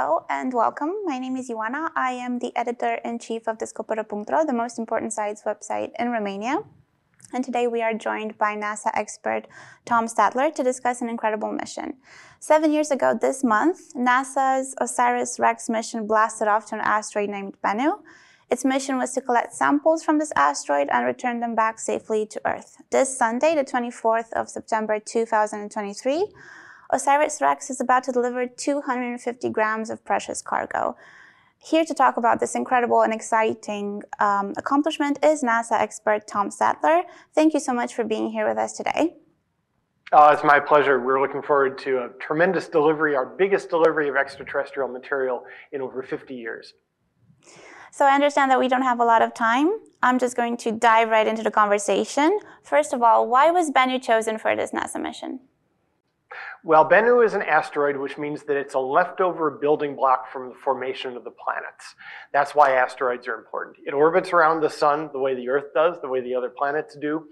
Hello and welcome. My name is Ioana. I am the editor-in-chief of Descoperă.ro, the most important science website in Romania. And today we are joined by NASA expert Tom Statler to discuss an incredible mission. Seven years ago this month, NASA's OSIRIS-REx mission blasted off to an asteroid named Bennu. Its mission was to collect samples from this asteroid and return them back safely to Earth. This Sunday, the 24th of September 2023, OSIRIS-REx is about to deliver 250 grams of precious cargo. Here to talk about this incredible and exciting um, accomplishment is NASA expert Tom Statler. Thank you so much for being here with us today. Uh, it's my pleasure. We're looking forward to a tremendous delivery, our biggest delivery of extraterrestrial material in over 50 years. So I understand that we don't have a lot of time. I'm just going to dive right into the conversation. First of all, why was Bennu chosen for this NASA mission? Well, Bennu is an asteroid, which means that it's a leftover building block from the formation of the planets. That's why asteroids are important. It orbits around the sun the way the Earth does, the way the other planets do.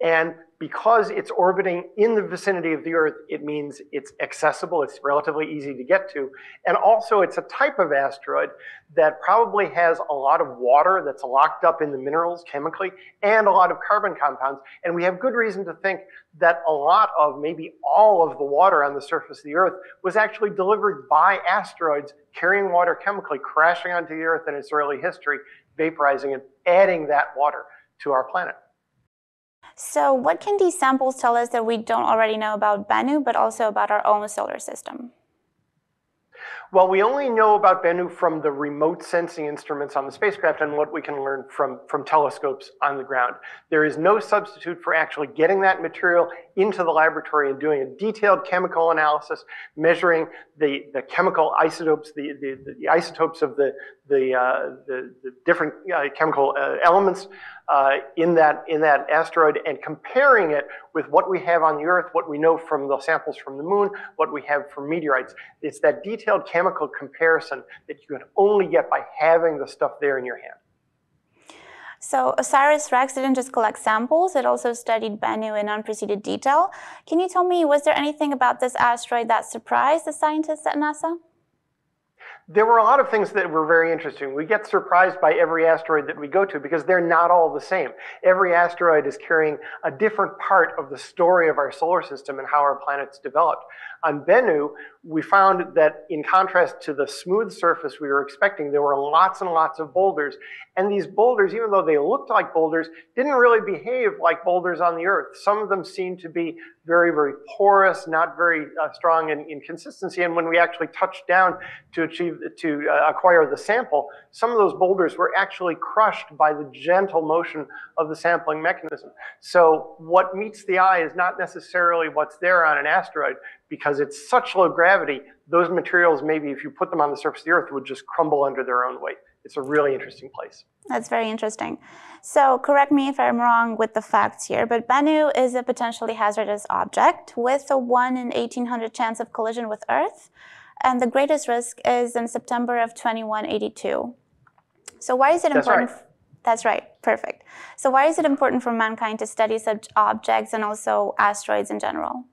And because it's orbiting in the vicinity of the Earth, it means it's accessible, it's relatively easy to get to. And also, it's a type of asteroid that probably has a lot of water that's locked up in the minerals chemically and a lot of carbon compounds. And we have good reason to think that a lot of, maybe all of the water on the surface of the Earth was actually delivered by asteroids carrying water chemically, crashing onto the Earth in its early history, vaporizing and adding that water to our planet. So what can these samples tell us that we don't already know about Bennu, but also about our own solar system? Well, we only know about Bennu from the remote sensing instruments on the spacecraft and what we can learn from, from telescopes on the ground. There is no substitute for actually getting that material into the laboratory and doing a detailed chemical analysis, measuring the, the chemical isotopes, the, the, the isotopes of the, the, uh, the, the, different uh, chemical uh, elements uh, in, that, in that asteroid and comparing it with what we have on the Earth, what we know from the samples from the moon, what we have from meteorites. It's that detailed chemical comparison that you can only get by having the stuff there in your hand. So OSIRIS-REx didn't just collect samples, it also studied Bennu in unprecedented detail. Can you tell me, was there anything about this asteroid that surprised the scientists at NASA? There were a lot of things that were very interesting. We get surprised by every asteroid that we go to because they're not all the same. Every asteroid is carrying a different part of the story of our solar system and how our planets developed. On Bennu, we found that in contrast to the smooth surface we were expecting, there were lots and lots of boulders. And these boulders, even though they looked like boulders, didn't really behave like boulders on the Earth. Some of them seemed to be very, very porous, not very uh, strong in, in, consistency. And when we actually touched down to achieve, to uh, acquire the sample, some of those boulders were actually crushed by the gentle motion of the sampling mechanism. So what meets the eye is not necessarily what's there on an asteroid, because it's such low gravity, those materials, maybe if you put them on the surface of the Earth, would just crumble under their own weight. It's a really interesting place. That's very interesting. So correct me if I'm wrong with the facts here, but Bennu is a potentially hazardous object with a 1 in 1800 chance of collision with Earth, and the greatest risk is in September of 2182. So why is it That's important? Right. That's right, perfect. So why is it important for mankind to study such objects and also asteroids in general?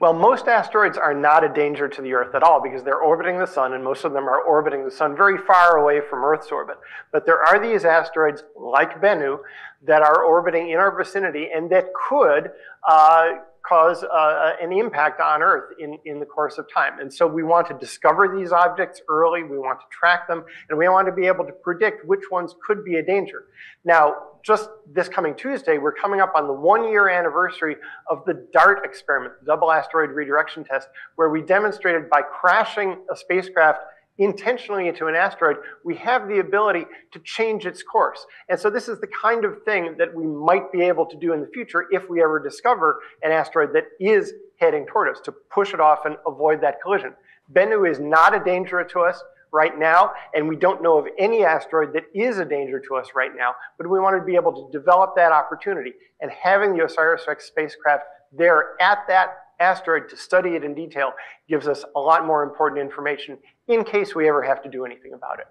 Well, most asteroids are not a danger to the Earth at all because they're orbiting the sun, and most of them are orbiting the sun very far away from Earth's orbit. But there are these asteroids, like Bennu, that are orbiting in our vicinity and that could uh, cause uh, an impact on Earth in, in the course of time. And so we want to discover these objects early, we want to track them, and we want to be able to predict which ones could be a danger. Now, just this coming Tuesday, we're coming up on the one year anniversary of the DART experiment, the Double Asteroid Redirection Test, where we demonstrated by crashing a spacecraft intentionally into an asteroid, we have the ability to change its course. And so this is the kind of thing that we might be able to do in the future if we ever discover an asteroid that is heading toward us, to push it off and avoid that collision. Bennu is not a danger to us right now, and we don't know of any asteroid that is a danger to us right now, but we want to be able to develop that opportunity. And having the OSIRIS-REx spacecraft there at that asteroid to study it in detail gives us a lot more important information in case we ever have to do anything about it.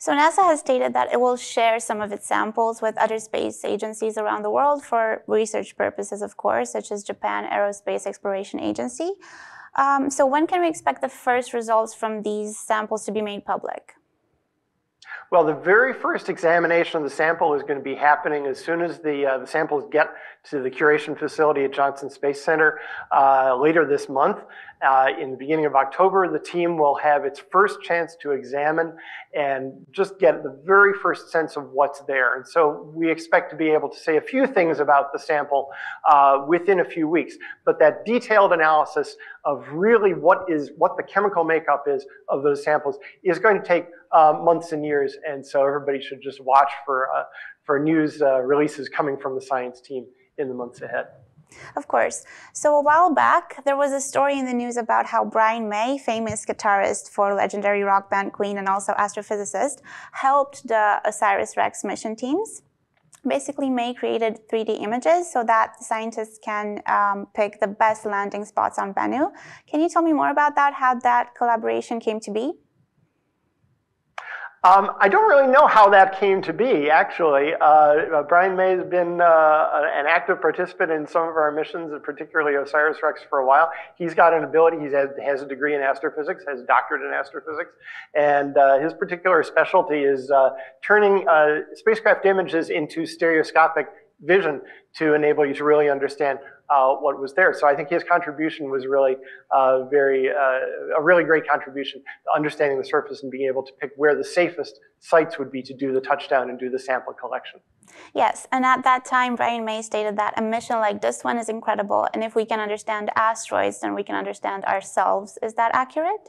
So NASA has stated that it will share some of its samples with other space agencies around the world for research purposes, of course, such as Japan Aerospace Exploration Agency. Um, so when can we expect the first results from these samples to be made public? Well, the very first examination of the sample is going to be happening as soon as the, uh, the samples get to the curation facility at Johnson Space Center uh, later this month. Uh, in the beginning of October, the team will have its first chance to examine and just get the very first sense of what's there. And so we expect to be able to say a few things about the sample uh, within a few weeks. But that detailed analysis of really what is what the chemical makeup is of those samples is going to take uh, months and years. And so everybody should just watch for, uh, for news uh, releases coming from the science team in the months ahead. Of course. So a while back, there was a story in the news about how Brian May, famous guitarist for legendary rock band Queen and also astrophysicist, helped the OSIRIS-REx mission teams. Basically, May created 3D images so that scientists can um, pick the best landing spots on Bennu. Can you tell me more about that, how that collaboration came to be? Um, I don't really know how that came to be, actually. Uh, uh, Brian May has been uh, an active participant in some of our missions, particularly OSIRIS-REx for a while. He's got an ability, he has, has, a degree in astrophysics, has a doctorate in astrophysics, and uh, his particular specialty is uh, turning uh, spacecraft images into stereoscopic vision to enable you to really understand uh, what was there. So I think his contribution was really uh, very, uh, a really great contribution to understanding the surface and being able to pick where the safest sites would be to do the touchdown and do the sample collection. Yes, and at that time, Brian May stated that a mission like this one is incredible, and if we can understand asteroids, then we can understand ourselves. Is that accurate?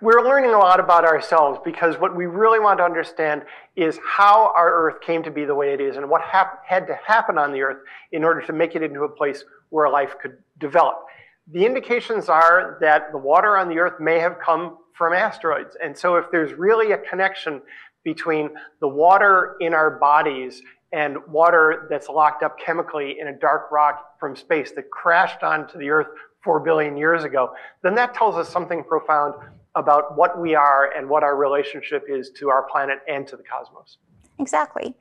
We're learning a lot about ourselves because what we really want to understand is how our Earth came to be the way it is and what had to happen on the Earth in order to make it into a place where life could develop. The indications are that the water on the Earth may have come from asteroids. And so if there's really a connection between the water in our bodies and water that's locked up chemically in a dark rock from space that crashed onto the Earth four billion years ago, then that tells us something profound about what we are and what our relationship is to our planet and to the cosmos. Exactly.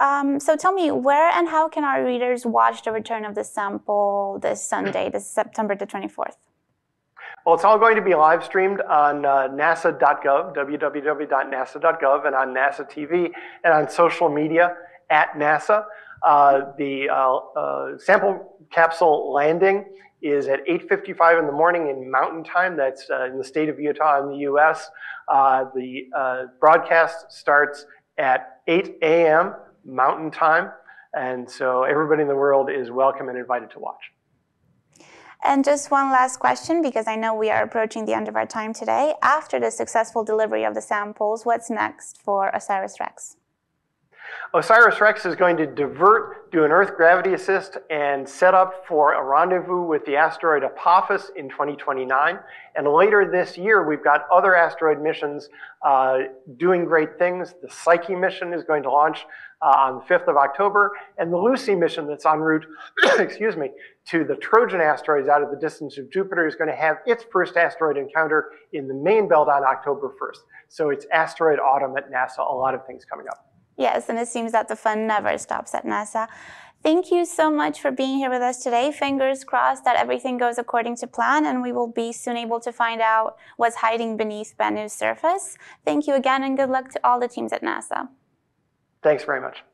Um, so tell me, where and how can our readers watch the return of the sample this Sunday, this September the 24th? Well, it's all going to be live streamed on uh, nasa.gov, www.nasa.gov, and on NASA TV, and on social media at NASA. Uh, the uh, uh sample capsule landing is at 8.55 in the morning in mountain time. That's uh, in the state of Utah in the US. Uh, the uh, broadcast starts at 8 a.m. mountain time. And so everybody in the world is welcome and invited to watch. And just one last question, because I know we are approaching the end of our time today. After the successful delivery of the samples, what's next for OSIRIS-REx? OSIRIS-REx is going to divert, do an Earth gravity assist, and set up for a rendezvous with the asteroid Apophis in 2029. And later this year, we've got other asteroid missions uh, doing great things. The Psyche mission is going to launch uh, on the 5th of October, and the Lucy mission that's en route, excuse me, to the Trojan asteroids out of the distance of Jupiter is going to have its first asteroid encounter in the main belt on October 1st. So it's asteroid autumn at NASA, a lot of things coming up. Yes, and it seems that the fun never stops at NASA. Thank you so much for being here with us today. Fingers crossed that everything goes according to plan and we will be soon able to find out what's hiding beneath Bennu's surface. Thank you again and good luck to all the teams at NASA. Thanks very much.